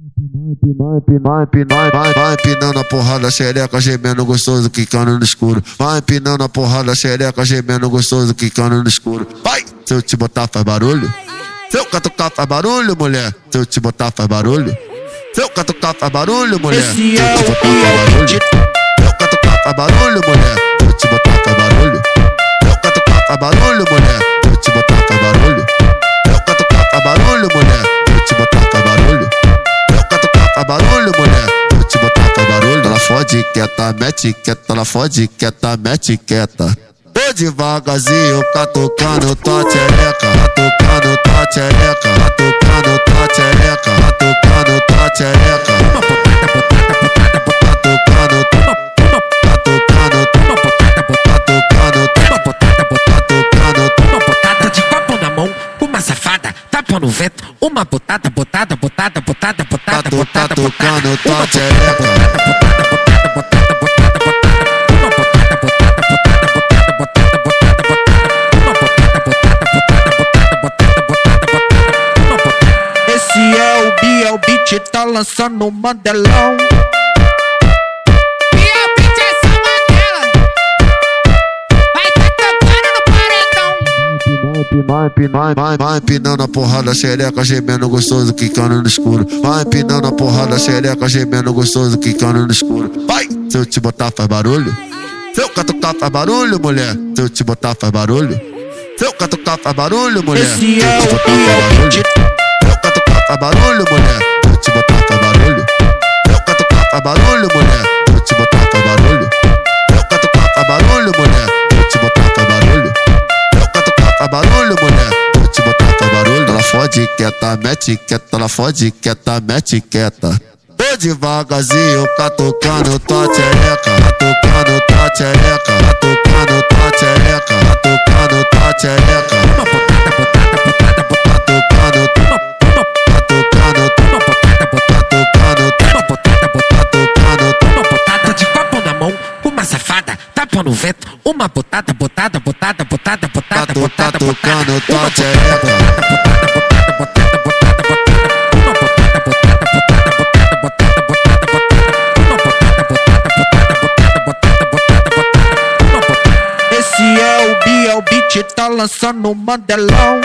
Vai empinando, empinando, vai, vai empinando a porrada, xereca, gemendo gostoso, quicando no escuro. Vai empinando a porrada, xereca, gemendo gostoso, quicando no escuro. Vai! Se eu te botar, faz barulho. Se eu catucar, faz barulho, mulher. Se eu te botar, faz barulho. Se eu catucar, faz barulho, mulher. Se eu te botar, faz barulho. Se eu catucar, faz barulho, mulher. Te botar, barulho. Ela fode quieta, mete quieta, ela fode quieta, mete quieta. Tô devagarzinho, catucando tua tchereca, catucando tua tchereca, catucando tua tchereca, catucando tua tchereca. Catucando, catucando, catucando, catucando. uma botada de copo na mão, uma safada, tapa no vento, uma botada, botada, botada, botada, Tatu, tatucando botada, tua. Esse é o Biel Beat, tá lançando o Mandelão. Vai empinando, vai, vai empinando a porrada, xereca, gemendo gostoso, quicando no escuro. Vai empinando a porrada, xereca, gemendo gostoso, quicando no escuro. Vai! Se eu te botar, faz barulho. Se eu catucar, faz barulho, mulher. Se eu te botar, faz barulho. Se eu catucar, faz barulho, mulher. Esse Se eu é te o. Beat. Se eu catucar, faz barulho, mulher. Se eu te botar, faz barulho. Se eu catucar, faz barulho, mulher. Se eu te botar, faz barulho. Faz barulho. Ela fode quieta, mete quieta, ela fode quieta, mete quieta. Tô devagarzinho, catucando tua tchereca, catucando tua tchereca, catucando tua tchereca, catucando tua tchereca, uma safada, tapa no vento, uma botada, botada, botada, botada, botada, botada, tatucando tua tchereca. Esse é o Biel Beat, tá lançando o Mandelão.